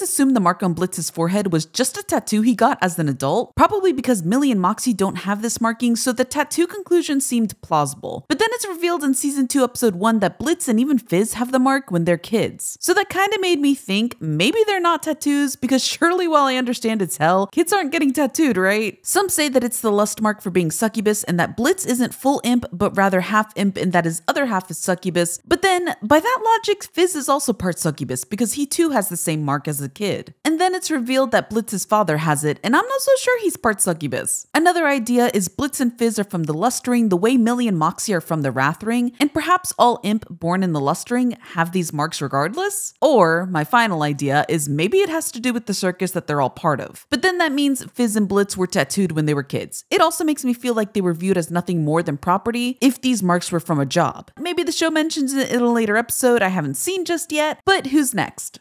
always assumed the mark on Blitz's forehead was just a tattoo he got as an adult, probably because Millie and Moxxie don't have this marking, so the tattoo conclusion seemed plausible. But then it's revealed in season 2, episode 1 that Blitz and even Fizz have the mark when they're kids. So that kind of made me think maybe they're not tattoos, because surely while I understand it's hell, kids aren't getting tattooed, right? Some say that it's the lust mark for being succubus and that Blitz isn't full imp, but rather half imp and that his other half is succubus. But then, by that logic, Fizz is also part succubus because he too has the same mark as a kid. And then it's revealed that Blitz's father has it, and I'm not so sure he's part succubus. Another idea is Blitz and Fizz are from the Lust Ring the way Millie and Moxxie are from the Wrath Ring, and perhaps all imp born in the Lust Ring have these marks regardless? Or, my final idea is maybe it has to do with the circus that they're all part of. But then that means Fizz and Blitz were tattooed when they were kids. It also makes me feel like they were viewed as nothing more than property if these marks were from a job. Maybe the show mentions it in a later episode I haven't seen just yet, but who's next?